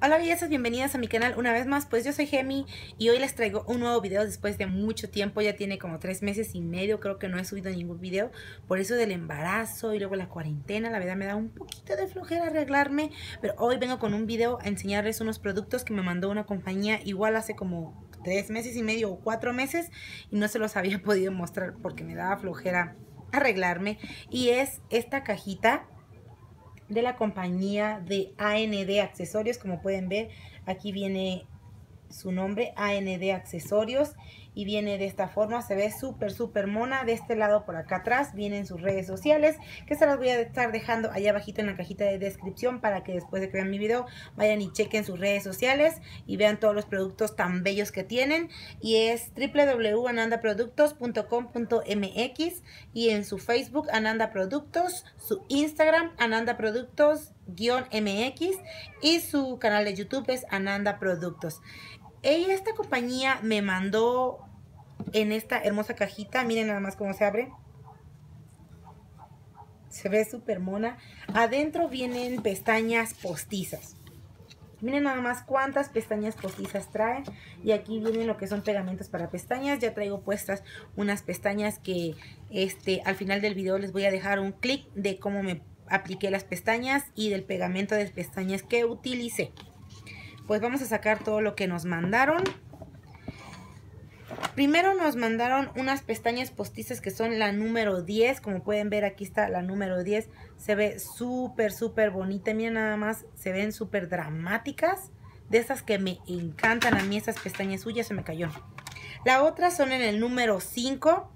Hola bellezas, bienvenidas a mi canal una vez más, pues yo soy Gemi y hoy les traigo un nuevo video después de mucho tiempo, ya tiene como tres meses y medio, creo que no he subido ningún video, por eso del embarazo y luego la cuarentena, la verdad me da un poquito de flojera arreglarme, pero hoy vengo con un video a enseñarles unos productos que me mandó una compañía igual hace como tres meses y medio o cuatro meses y no se los había podido mostrar porque me daba flojera arreglarme. Y es esta cajita de la compañía de AND Accesorios. Como pueden ver, aquí viene su nombre, AND Accesorios y viene de esta forma, se ve súper súper mona, de este lado por acá atrás vienen sus redes sociales, que se las voy a estar dejando allá abajito en la cajita de descripción para que después de que vean mi video vayan y chequen sus redes sociales y vean todos los productos tan bellos que tienen y es www.anandaproductos.com.mx y en su Facebook Ananda Productos, su Instagram Ananda Productos MX y su canal de YouTube es Ananda Productos. Ella, esta compañía me mandó en esta hermosa cajita. Miren nada más cómo se abre. Se ve súper mona. Adentro vienen pestañas postizas. Miren nada más cuántas pestañas postizas trae. Y aquí vienen lo que son pegamentos para pestañas. Ya traigo puestas unas pestañas que este, al final del video les voy a dejar un clic de cómo me apliqué las pestañas y del pegamento de pestañas que utilicé. Pues vamos a sacar todo lo que nos mandaron. Primero nos mandaron unas pestañas postizas que son la número 10. Como pueden ver, aquí está la número 10. Se ve súper, súper bonita. Miren nada más, se ven súper dramáticas. De esas que me encantan a mí, esas pestañas suyas, se me cayó. La otra son en el número 5.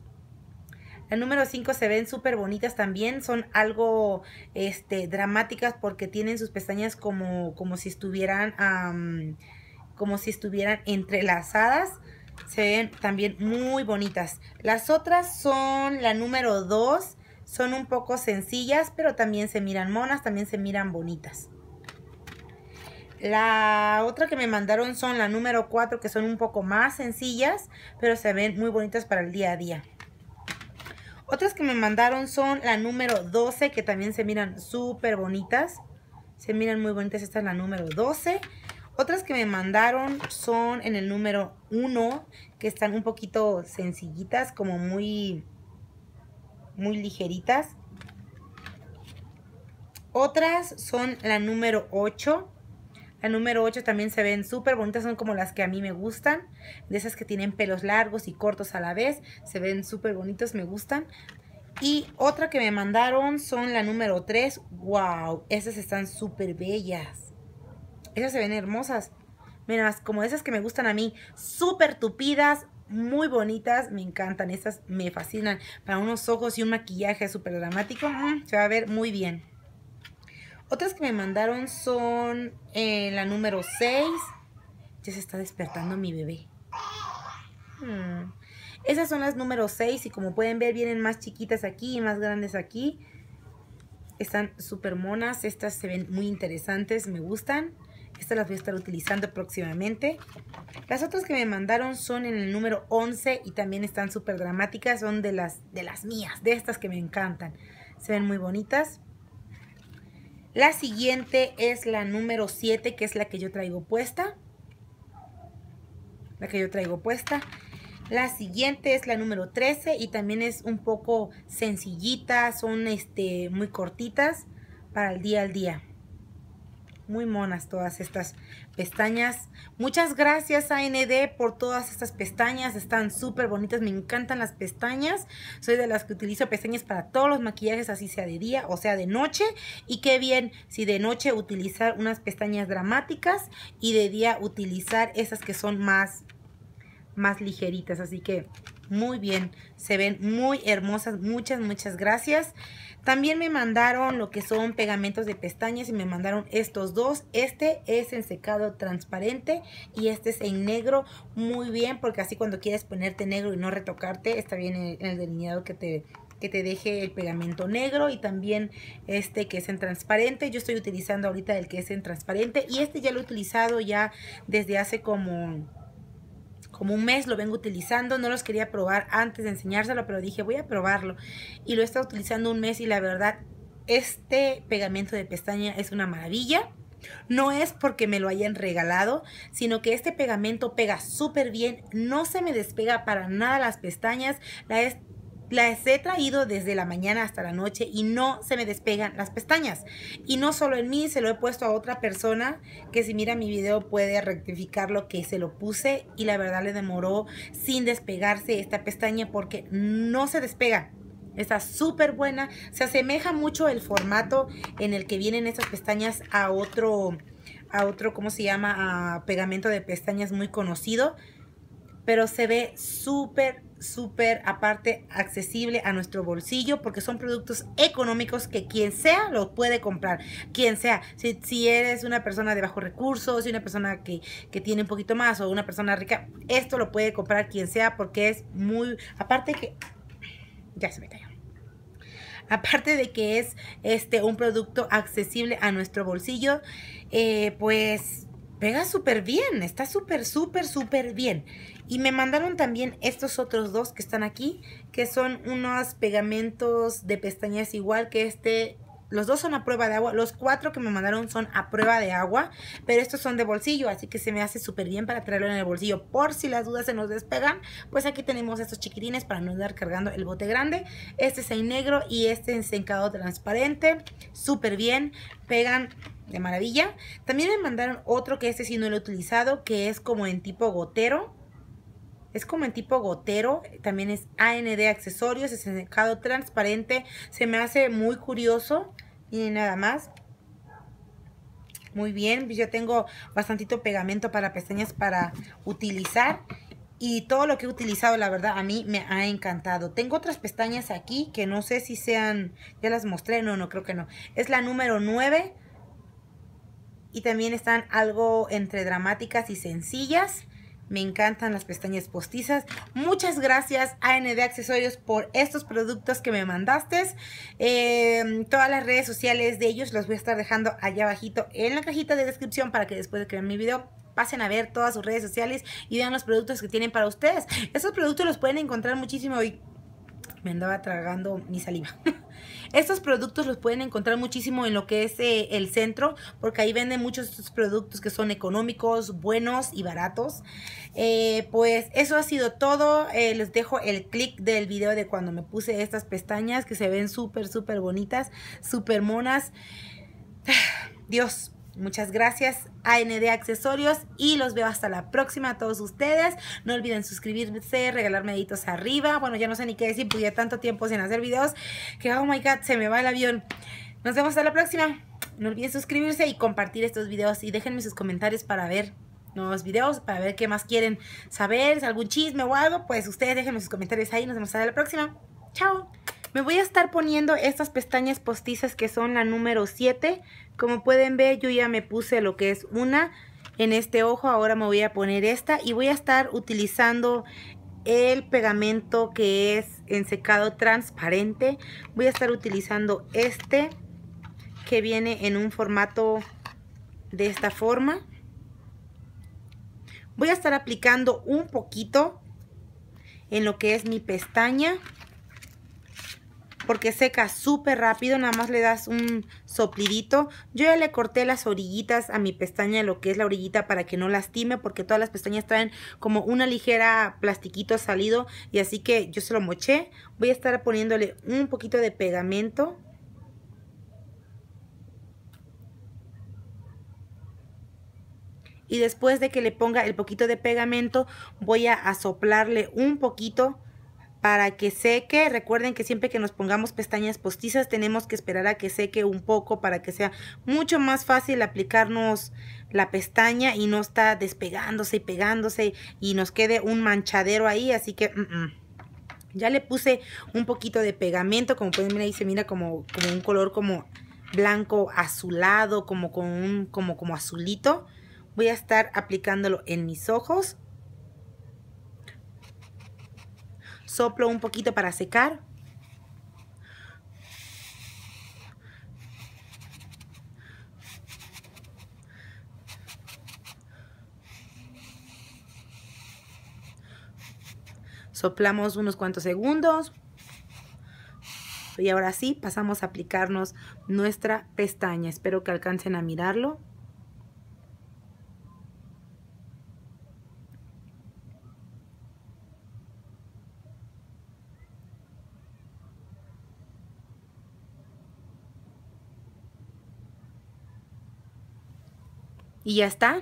La número 5 se ven súper bonitas también. Son algo este, dramáticas porque tienen sus pestañas como, como si estuvieran... como si estuvieran entrelazadas se ven también muy bonitas. Las otras son la número 2. Son un poco sencillas, pero también se miran monas, también se miran bonitas. La otra que me mandaron son la número 4, que son un poco más sencillas, pero se ven muy bonitas para el día a día. Otras que me mandaron son la número 12, que también se miran súper bonitas. Se miran muy bonitas, esta es la número 12. Otras que me mandaron son en el número 1, que están un poquito sencillitas, como muy, muy ligeritas. Otras son la número 8. La número 8 también se ven súper bonitas, son como las que a mí me gustan. De esas que tienen pelos largos y cortos a la vez. Se ven súper bonitos, me gustan. Y otra que me mandaron son la número 3. ¡Wow! Esas están súper bellas. Esas se ven hermosas. Mira, como esas que me gustan a mí. Súper tupidas, muy bonitas. Me encantan. Estas me fascinan. Para unos ojos y un maquillaje súper dramático. Mm, se va a ver muy bien. Otras que me mandaron son eh, la número 6. Ya se está despertando mi bebé. Hmm. Esas son las número 6 y como pueden ver vienen más chiquitas aquí y más grandes aquí. Están súper monas. Estas se ven muy interesantes. Me gustan. Estas las voy a estar utilizando próximamente. Las otras que me mandaron son en el número 11 y también están súper dramáticas. Son de las, de las mías, de estas que me encantan. Se ven muy bonitas. La siguiente es la número 7, que es la que yo traigo puesta. La que yo traigo puesta. La siguiente es la número 13 y también es un poco sencillita, son este, muy cortitas para el día al día. Muy monas todas estas pestañas. Muchas gracias AND por todas estas pestañas. Están súper bonitas. Me encantan las pestañas. Soy de las que utilizo pestañas para todos los maquillajes, así sea de día o sea de noche. Y qué bien si de noche utilizar unas pestañas dramáticas y de día utilizar esas que son más, más ligeritas. Así que muy bien. Se ven muy hermosas. Muchas, muchas gracias. También me mandaron lo que son pegamentos de pestañas y me mandaron estos dos. Este es en secado transparente y este es en negro. Muy bien porque así cuando quieres ponerte negro y no retocarte está bien en el delineado que te que te deje el pegamento negro y también este que es en transparente. Yo estoy utilizando ahorita el que es en transparente y este ya lo he utilizado ya desde hace como como un mes lo vengo utilizando, no los quería probar antes de enseñárselo, pero dije voy a probarlo y lo he estado utilizando un mes y la verdad este pegamento de pestaña es una maravilla. No es porque me lo hayan regalado, sino que este pegamento pega súper bien, no se me despega para nada las pestañas, la, las he traído desde la mañana hasta la noche y no se me despegan las pestañas. Y no solo en mí, se lo he puesto a otra persona que si mira mi video puede rectificar lo que se lo puse y la verdad le demoró sin despegarse esta pestaña porque no se despega. Está súper buena. Se asemeja mucho el formato en el que vienen estas pestañas a otro, a otro, ¿cómo se llama? A pegamento de pestañas muy conocido. Pero se ve súper, súper aparte accesible a nuestro bolsillo porque son productos económicos que quien sea lo puede comprar. Quien sea. Si, si eres una persona de bajos recursos, si una persona que, que, tiene un poquito más o una persona rica, esto lo puede comprar quien sea porque es muy... Aparte que... Ya se me cayó. Aparte de que es este un producto accesible a nuestro bolsillo, eh, pues pega súper bien, está súper, súper, súper bien. Y me mandaron también estos otros dos que están aquí, que son unos pegamentos de pestañas igual que este los dos son a prueba de agua. Los cuatro que me mandaron son a prueba de agua. Pero estos son de bolsillo. Así que se me hace súper bien para traerlo en el bolsillo. Por si las dudas se nos despegan. Pues aquí tenemos estos chiquitines para no andar cargando el bote grande. Este es en negro y este en sencado transparente. Súper bien. Pegan de maravilla. También me mandaron otro que este sí no lo he utilizado. Que es como en tipo gotero. Es como en tipo gotero, también es AND accesorios, es secado transparente. Se me hace muy curioso. Y nada más. Muy bien, pues yo tengo bastantito pegamento para pestañas para utilizar. Y todo lo que he utilizado, la verdad, a mí me ha encantado. Tengo otras pestañas aquí que no sé si sean... Ya las mostré, no, no, creo que no. Es la número 9. Y también están algo entre dramáticas y sencillas. Me encantan las pestañas postizas. Muchas gracias a ND Accesorios por estos productos que me mandaste. Em, todas las redes sociales de ellos los voy a estar dejando allá abajito en la cajita de descripción para que después de que vean mi video pasen a ver todas sus redes sociales y vean los productos que tienen para ustedes. Estos productos los pueden encontrar muchísimo hoy. Me andaba tragando mi saliva. Estos productos los pueden encontrar muchísimo en lo que es eh, el centro, porque ahí venden muchos estos productos que son económicos, buenos y baratos. Eh, pues eso ha sido todo. Eh, les dejo el clic del video de cuando me puse estas pestañas que se ven súper, súper bonitas, súper monas. Dios, Muchas gracias a ND Accesorios y los veo hasta la próxima a todos ustedes. No olviden suscribirse, regalarme deditos arriba. Bueno, ya no sé ni qué decir, porque ya tanto tiempo sin hacer videos que, oh my god, se me va el avión. Nos vemos hasta la próxima. No olviden suscribirse y compartir estos videos y déjenme sus comentarios para ver nuevos videos, para ver qué más quieren saber, algún chisme o algo, pues ustedes déjenme sus comentarios ahí. Nos vemos hasta la próxima. Chao. Me voy a estar poniendo estas pestañas postizas que son la número 7. Como pueden ver, yo ya me puse lo que es una en este ojo. Ahora me voy a poner esta y voy a estar utilizando el pegamento que es en secado transparente. Voy a estar utilizando este que viene en un formato de esta forma. Voy a estar aplicando un poquito en lo que es mi pestaña porque seca súper rápido, nada más le das un soplidito. Yo ya le corté las orillitas a mi pestaña, lo que es la orillita para que no lastime, porque todas las pestañas traen como una ligera plastiquito salido y así que yo se lo moché. Voy a estar poniéndole un poquito de pegamento. Y después de que le ponga el poquito de pegamento, voy a soplarle un poquito para que seque. Recuerden que siempre que nos pongamos pestañas postizas tenemos que esperar a que seque un poco para que sea mucho más fácil aplicarnos la pestaña y no está despegándose y pegándose y nos quede un manchadero ahí. Así que... Mm, mm. Ya le puse un poquito de pegamento, como pueden ver ahí se mira como, un color como blanco azulado, como con un como, como azulito. Voy a estar aplicándolo en mis ojos. Soplo un poquito para secar. Soplamos unos cuantos segundos. Y ahora sí, pasamos a aplicarnos nuestra pestaña. Espero que alcancen a mirarlo. Y ya está.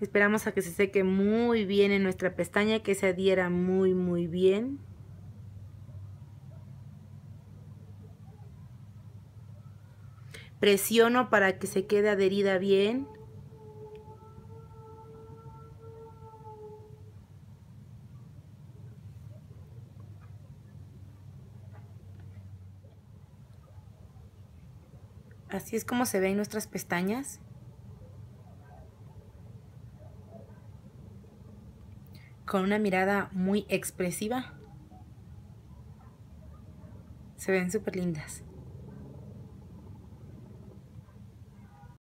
Esperamos a que se seque muy bien en nuestra pestaña, que se adhiera muy muy bien. Presiono para que se quede adherida bien. Así es como se ven nuestras pestañas. Con una mirada muy expresiva. Se ven súper lindas.